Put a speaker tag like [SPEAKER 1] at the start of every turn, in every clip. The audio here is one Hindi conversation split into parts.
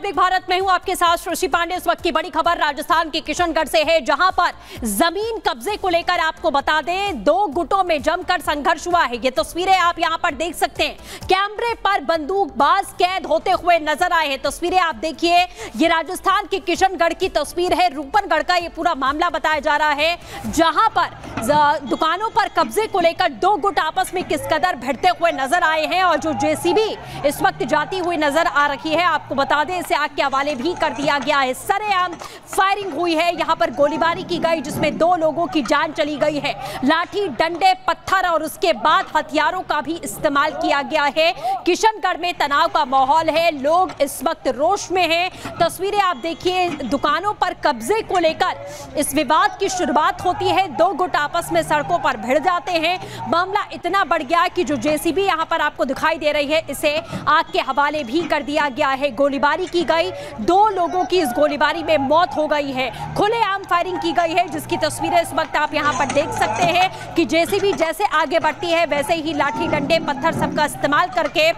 [SPEAKER 1] रिपब्लिक भारत में हूं आपके साथ श्रुषि पांडे इस वक्त की बड़ी खबर राजस्थान के किशनगढ़ से है जहां पर जमीन कब्जे को लेकर आपको बता दें दो गुटों में जमकर संघर्ष हुआ है ये तस्वीरें आप यहां पर देख सकते हैं कैमरे पर बंदूकबाज कैद होते हुए नजर आए हैं तस्वीरें आप देखिए ये राजस्थान के किशनगढ़ की तस्वीर है रूपनगढ़ का ये पूरा मामला बताया जा रहा है जहां पर दुकानों पर कब्जे को लेकर दो गुट आपस में किस कदर भिड़ते हुए नजर आए हैं और जो जेसीबी इस वक्त जाती हुई नजर आ रही है आपको बता दें से आग के हवाले भी कर दिया गया है सरेआम फायरिंग हुई है यहाँ पर गोलीबारी की गई जिसमें दो लोगों की जान चली गई है लाठी डंडे पत्थर और उसके बाद हथियारों का भी इस्तेमाल किया गया है किशनगढ़ में तनाव का माहौल है लोग इस वक्त रोश में हैं तस्वीरें आप देखिए दुकानों पर कब्जे को लेकर इस विवाद की शुरुआत होती है दो गुट आपस में सड़कों पर भिड़ जाते हैं मामला इतना बढ़ गया कि जो जेसीबी यहां पर आपको दिखाई दे रही है इसे आग के हवाले भी कर दिया गया है गोलीबारी की गई दो लोगों की इस गोलीबारी में मौत हो गई है खुलेआम फायरिंग की गई है जिसकी तस्वीरें इस वक्त आप यहां पर देख सकते हैं कि भी जैसे आगे बढ़ती है वैसे ही लाठी डंडे पत्थर सबका इस्तेमाल करके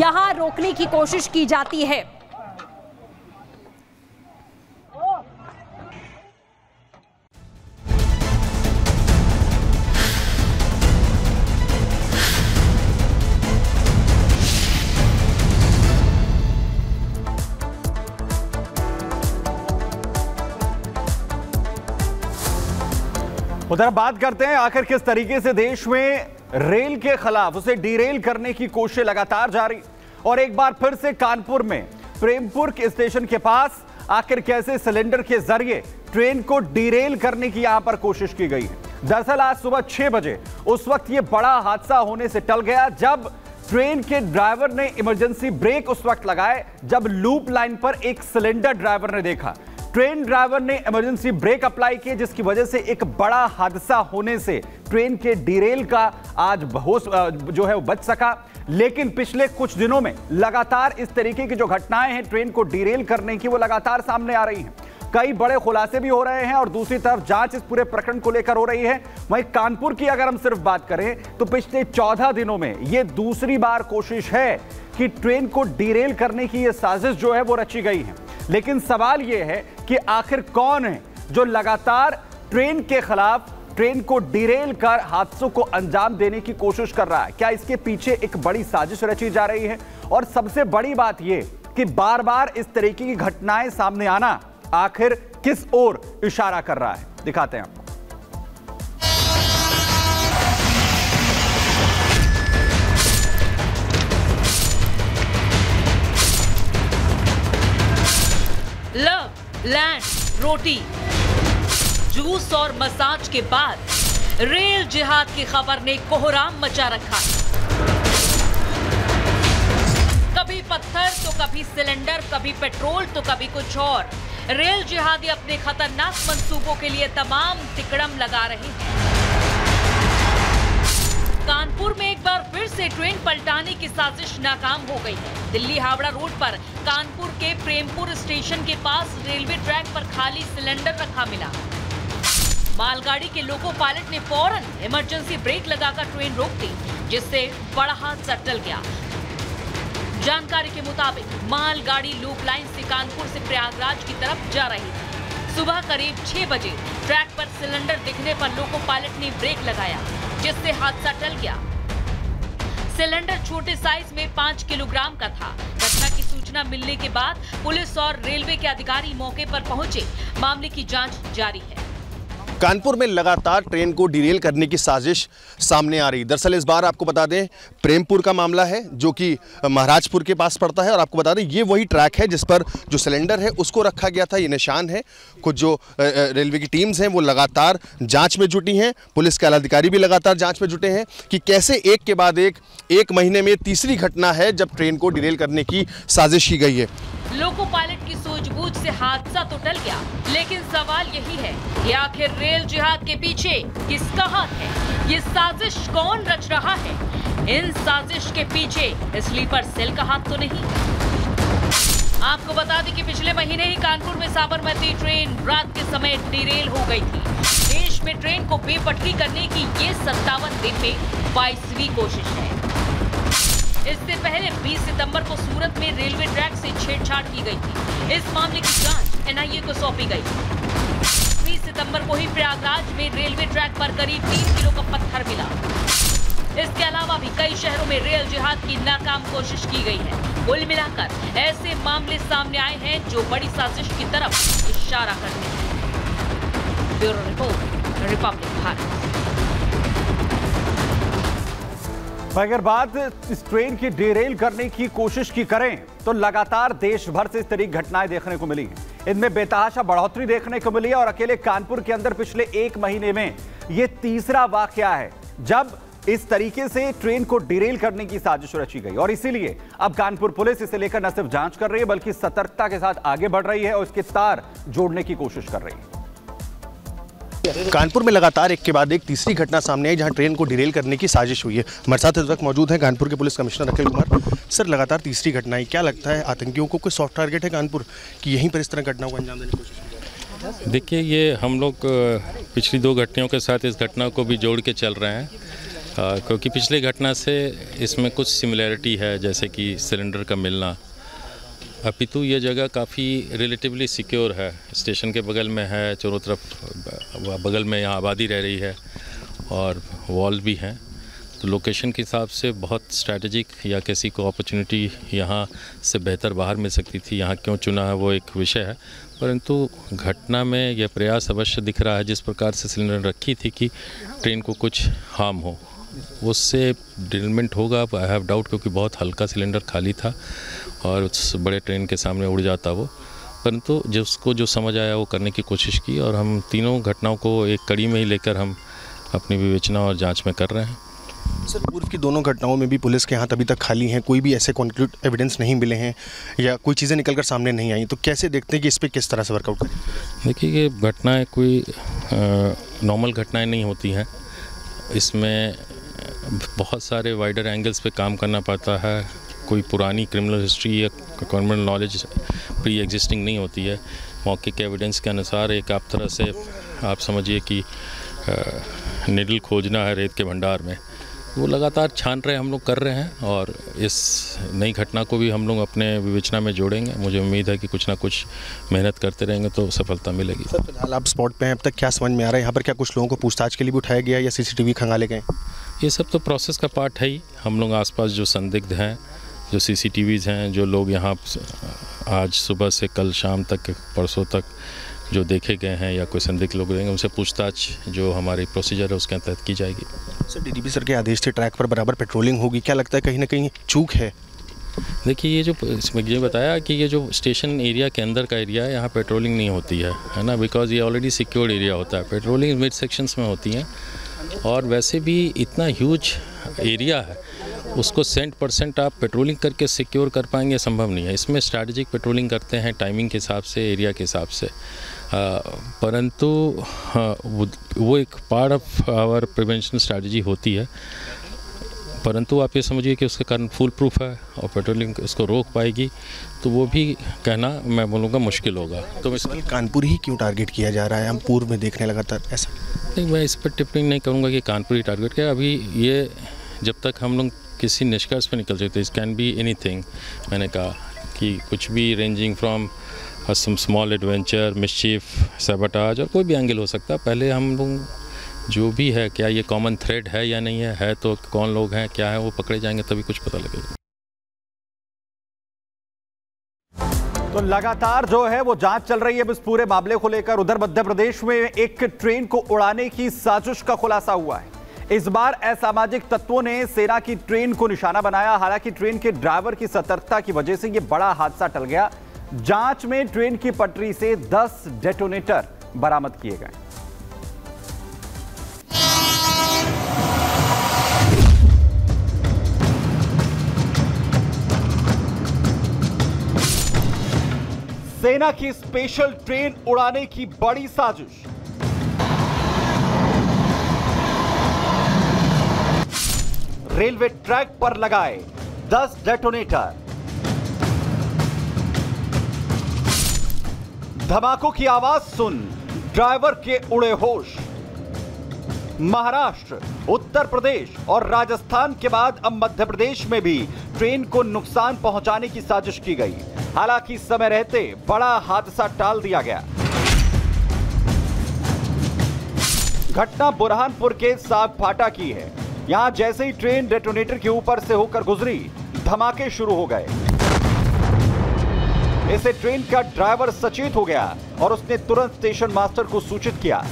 [SPEAKER 1] यहाँ रोकने की कोशिश की जाती है
[SPEAKER 2] उधर बात करते हैं आखिर किस तरीके से देश में रेल के खिलाफ उसे डीरेल करने की कोशिश लगातार जारी और एक बार फिर से कानपुर में प्रेमपुर के स्टेशन के पास आखिर कैसे सिलेंडर के जरिए ट्रेन को डीरेल करने की यहां पर कोशिश की गई है दरअसल आज सुबह छह बजे उस वक्त यह बड़ा हादसा होने से टल गया जब ट्रेन के ड्राइवर ने इमरजेंसी ब्रेक उस वक्त लगाए जब लूप लाइन पर एक सिलेंडर ड्राइवर ने देखा ट्रेन ड्राइवर ने इमरजेंसी ब्रेक अप्लाई किए जिसकी वजह से एक बड़ा हादसा होने से ट्रेन के डिरेल का आज बहुत जो है वो बच सका लेकिन पिछले कुछ दिनों में लगातार इस तरीके की जो घटनाएं हैं ट्रेन को डीरेल करने की वो लगातार सामने आ रही हैं कई बड़े खुलासे भी हो रहे हैं और दूसरी तरफ जांच इस पूरे प्रकरण को लेकर हो रही है वहीं कानपुर की अगर हम सिर्फ बात करें तो पिछले चौदह दिनों में ये दूसरी बार कोशिश है कि ट्रेन को डिरेल करने की यह साजिश जो है वो रची गई है लेकिन सवाल यह है कि आखिर कौन है जो लगातार ट्रेन के खिलाफ ट्रेन को डिरेल कर हादसों को अंजाम देने की कोशिश कर रहा है क्या इसके पीछे एक बड़ी साजिश रची जा रही है और सबसे बड़ी बात यह कि बार बार इस तरीके की घटनाएं सामने आना आखिर किस ओर इशारा कर रहा है दिखाते हैं
[SPEAKER 3] रोटी जूस और मसाज के बाद रेल जिहाद की खबर ने कोहराम मचा रखा कभी पत्थर तो कभी सिलेंडर कभी पेट्रोल तो कभी कुछ और रेल जिहादी अपने खतरनाक मंसूबों के लिए तमाम तिकड़म लगा रहे हैं कानपुर में एक बार फिर से ट्रेन पलटाने की साजिश नाकाम हो गई है दिल्ली हावड़ा रोड पर कानपुर के प्रेमपुर स्टेशन के पास रेलवे ट्रैक पर खाली सिलेंडर रखा मिला मालगाड़ी के लोको पायलट ने फौरन इमरजेंसी ब्रेक लगाकर ट्रेन रोक दी जिससे बड़ा हादसा टल गया जानकारी के मुताबिक मालगाड़ी लूप लाइन से कानपुर से प्रयागराज की तरफ जा रही थी सुबह करीब 6 बजे ट्रैक पर सिलेंडर दिखने पर लोको पायलट ने ब्रेक लगाया जिससे हादसा टल गया सिलेंडर छोटे साइज में पाँच किलोग्राम का था घटना की सूचना मिलने के बाद पुलिस और रेलवे के अधिकारी मौके पर पहुंचे मामले की जांच जारी है
[SPEAKER 4] कानपुर में लगातार ट्रेन को डिरेल करने की साजिश सामने आ रही दरअसल इस बार आपको बता दें प्रेमपुर का मामला है जो कि महाराजपुर के पास पड़ता है और आपको बता दें ये वही ट्रैक है जिस पर जो सिलेंडर है उसको रखा गया था ये निशान है कुछ जो रेलवे की टीम्स हैं वो लगातार जाँच में जुटी हैं पुलिस के अधिकारी भी लगातार जाँच में जुटे हैं कि कैसे एक के बाद एक एक महीने में तीसरी घटना है जब ट्रेन को डिरेल करने की साजिश की गई है
[SPEAKER 3] लोको पायलट से हादसा तो टल गया लेकिन सवाल यही है कि आखिर रेल जिहाद के पीछे किसका हाथ है ये साजिश कौन रच रहा है इन साजिश के पीछे स्लीपर सेल का हाथ तो नहीं आपको बता दें कि पिछले महीने ही कानपुर में साबरमती ट्रेन रात के समय डिरेल हो गई थी देश में ट्रेन को बेपटरी करने की ये सत्तावन दिन में बाईसवीं कोशिश है इससे पहले 20 सितंबर को सूरत में रेलवे ट्रैक से छेड़छाड़ की गई थी इस मामले की जांच एनआईए को सौंपी गई 20 सितंबर को ही प्रयागराज में रेलवे ट्रैक पर करीब तीन किलो का पत्थर मिला इसके अलावा भी कई शहरों में रेल जिहाद की नाकाम कोशिश की गई है कुल मिलाकर ऐसे मामले सामने आए हैं जो बड़ी साजिश की तरफ इशारा करते हैं ब्यूरो
[SPEAKER 2] रिपोर्ट
[SPEAKER 3] रिपब्लिक भारत
[SPEAKER 2] अगर बात इस ट्रेन की डिरेल करने की कोशिश की करें तो लगातार देश भर से इस तरह घटनाएं देखने को मिली हैं इनमें बेतहाशा बढ़ोतरी देखने को मिली है और अकेले कानपुर के अंदर पिछले एक महीने में ये तीसरा वाक्य है जब इस तरीके से ट्रेन को डिरेल करने की साजिश रची गई और इसीलिए अब कानपुर पुलिस इसे लेकर न सिर्फ जांच कर रही है बल्कि सतर्कता के साथ आगे बढ़ रही है और इसके तार जोड़ने की कोशिश कर रही है
[SPEAKER 4] कानपुर में लगातार एक के बाद एक तीसरी घटना सामने आई जहां ट्रेन को डिरेल करने की साजिश हुई है हमारे साथ इस वक्त मौजूद है कानपुर के police commissioner Akhil Kumar sir लगातार तीसरी घटना है क्या लगता है आतंकियों को कोई सॉफ्ट टारगेट है कानपुर की यहीं पर इस तरह घटना को अंजाम देने की कोशिश
[SPEAKER 5] देखिए ये हम लोग पिछली दो घटनाओं के साथ इस घटना को भी जोड़ के चल रहे हैं आ, क्योंकि पिछले घटना से इसमें कुछ सिमिलैरिटी है जैसे कि सिलेंडर का मिलना अपितु तो ये जगह काफ़ी रिलेटिवली सिक्योर है स्टेशन के बगल में है चारों तरफ बगल में यहाँ आबादी रह रही है और वॉल भी हैं तो लोकेशन के हिसाब से बहुत स्ट्रैटेजिक या किसी को अपॉर्चुनिटी यहाँ से बेहतर बाहर मिल सकती थी यहाँ क्यों चुना है वो एक विषय है परंतु घटना में यह प्रयास अवश्य दिख रहा है जिस प्रकार से सिलेंडर रखी थी कि ट्रेन को कुछ हार्म हो उससे ड्रिलमेंट होगा आई हैव डाउट क्योंकि बहुत हल्का सिलेंडर खाली था और उस बड़े ट्रेन के सामने उड़ जाता वो परंतु जिसको जो समझ आया वो करने की कोशिश की और हम तीनों घटनाओं को एक कड़ी में ही लेकर हम अपनी विवेचना और जांच में कर रहे हैं
[SPEAKER 4] सर पूर्व की दोनों घटनाओं में भी पुलिस के हाथ अभी तक खाली हैं कोई भी ऐसे कॉन्क्रीट एविडेंस नहीं मिले हैं या कोई चीज़ें निकल कर सामने नहीं
[SPEAKER 5] आई तो कैसे देखते हैं कि इस पर किस तरह से वर्कआउट करें देखिए ये घटनाएँ कोई नॉर्मल घटनाएँ नहीं होती हैं इसमें बहुत सारे वाइडर एंगल्स पे काम करना पड़ता है कोई पुरानी क्रिमिनल हिस्ट्री या क्रिमिनल नॉलेज प्री एग्जिस्टिंग नहीं होती है मौके के एविडेंस के अनुसार एक आप तरह से आप समझिए कि निडल खोजना है रेत के भंडार में वो लगातार छान रहे हम लोग कर रहे हैं और इस नई घटना को भी हम लोग अपने विवेचना में जोड़ेंगे मुझे उम्मीद है कि कुछ ना कुछ मेहनत करते रहेंगे तो सफलता मिलेगी सर
[SPEAKER 4] फिलहाल आप स्पॉट पे हैं अब तक क्या समझ में आ रहा है यहाँ पर क्या कुछ लोगों को पूछताछ के लिए भी उठाया गया या सीसीटीवी खंगाले गए ये सब तो प्रोसेस का पार्ट है ही
[SPEAKER 5] हम लोग आसपास जो संदिग्ध हैं जो सी हैं जो लोग यहाँ आज सुबह से कल शाम तक परसों तक जो देखे गए हैं या कोई संदिग्ध लोग रहेंगे उनसे पूछताछ जो हमारी प्रोसीजर है उसके तहत की जाएगी
[SPEAKER 4] सर डीडीपी सर के आदेश से ट्रैक पर बराबर पेट्रोलिंग होगी क्या लगता है कहीं ना कहीं चूक है
[SPEAKER 5] देखिए ये जो ये बताया कि ये जो स्टेशन एरिया के अंदर का एरिया है यहाँ पेट्रोलिंग नहीं होती है है ना बिकॉज़ ये ऑलरेडी सिक्योर्ड एरिया होता है पेट्रोलिंग मिड सेक्शंस में होती हैं और वैसे भी इतना ह्यूज एरिया है उसको सेंट परसेंट आप पेट्रोलिंग करके सिक्योर कर पाएंगे संभव नहीं है इसमें स्ट्रैटेजिक पेट्रोलिंग करते हैं टाइमिंग के हिसाब से एरिया के हिसाब से परंतु वो एक part of our prevention strategy होती है परंतु आप ये समझिए कि उसके कारण फुल प्रूफ है और पेट्रोलिंग उसको रोक पाएगी तो वो भी कहना मैं बोलूँगा मुश्किल होगा तो इस कानपुर ही क्यों टारगेट किया जा रहा है हम पूर्व में देखने लगातार ऐसा नहीं मैं इस पर टिप्पणी नहीं करूँगा कि कानपुर ही टारगेट किया अभी ये जब तक हम लोग किसी निष्कर्ष पे निकल सकते इस कैन बी एनीथिंग मैंने कहा कि कुछ भी ranging from some small adventure mischief sabotage और कोई भी एंगल हो सकता है पहले हम लोग जो भी है क्या ये कॉमन थ्रेड है या नहीं है है तो कौन लोग हैं क्या है वो पकड़े जाएंगे तभी कुछ पता लगेगा
[SPEAKER 2] तो लगातार जो है वो जांच चल रही है अब इस पूरे मामले को लेकर उधर मध्य प्रदेश में एक ट्रेन को उड़ाने की साजिश का खुलासा हुआ है इस बार असामाजिक तत्वों ने सेना की ट्रेन को निशाना बनाया हालांकि ट्रेन के ड्राइवर की सतर्कता की वजह से यह बड़ा हादसा टल गया जांच में ट्रेन की पटरी से 10 डेटोनेटर बरामद किए गए सेना की स्पेशल ट्रेन उड़ाने की बड़ी साजिश रेलवे ट्रैक पर लगाए 10 डेटोनेटर धमाकों की आवाज सुन ड्राइवर के उड़े होश महाराष्ट्र उत्तर प्रदेश और राजस्थान के बाद अब मध्य प्रदेश में भी ट्रेन को नुकसान पहुंचाने की साजिश की गई हालांकि समय रहते बड़ा हादसा टाल दिया गया घटना बुरहानपुर के साग फाटा की है यहां जैसे ही ट्रेन डेटोनेटर के ऊपर से होकर गुजरी धमाके शुरू हो गए इसे ट्रेन का ड्राइवर सचेत हो गया और उसने तुरंत स्टेशन मास्टर को सूचित किया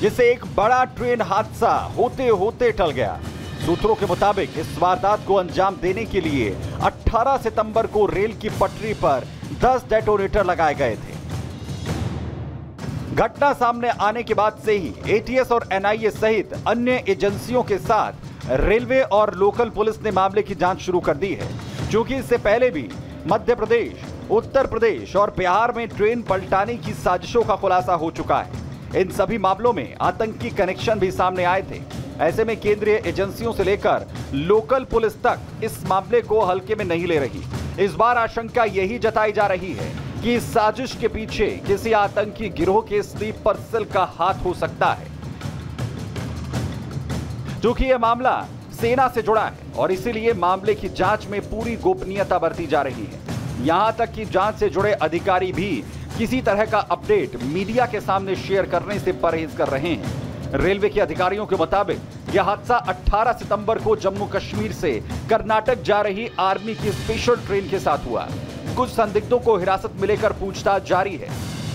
[SPEAKER 2] जिसे एक बड़ा ट्रेन हादसा होते होते टल गया सूत्रों के मुताबिक इस वारदात को अंजाम देने के लिए 18 सितंबर को रेल की पटरी पर 10 डेटोनेटर लगाए गए थे घटना सामने आने के बाद से ही एटीएस और एनआईए सहित अन्य एजेंसियों के साथ रेलवे और लोकल पुलिस ने मामले की जांच शुरू कर दी है क्योंकि इससे पहले भी मध्य प्रदेश उत्तर प्रदेश और बिहार में ट्रेन पलटाने की साजिशों का खुलासा हो चुका है इन सभी मामलों में आतंकी कनेक्शन भी सामने आए थे ऐसे में केंद्रीय एजेंसियों से लेकर लोकल पुलिस तक इस मामले को हल्के में नहीं ले रही इस बार आशंका यही जताई जा रही है कि साजिश के पीछे किसी आतंकी गिरोह के स्लीपर सेल का हाथ हो सकता है क्योंकि यह मामला सेना से जुड़ा है और इसीलिए मामले की जांच में पूरी गोपनीयता बरती जा रही है यहां तक कि जांच से जुड़े अधिकारी भी किसी तरह का अपडेट मीडिया के सामने शेयर करने से परहेज कर रहे हैं रेलवे के अधिकारियों के मुताबिक यह हादसा 18 सितंबर को जम्मू कश्मीर से कर्नाटक जा रही आर्मी की स्पेशल ट्रेन के साथ हुआ कुछ संदिग्धों को हिरासत में लेकर पूछताछ जारी है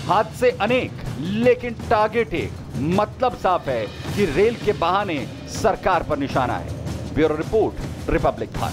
[SPEAKER 2] हाथ से अनेक लेकिन टारगेट एक मतलब साफ है कि रेल के बहाने सरकार पर निशाना है ब्यूरो रिपोर्ट रिपब्लिक भारत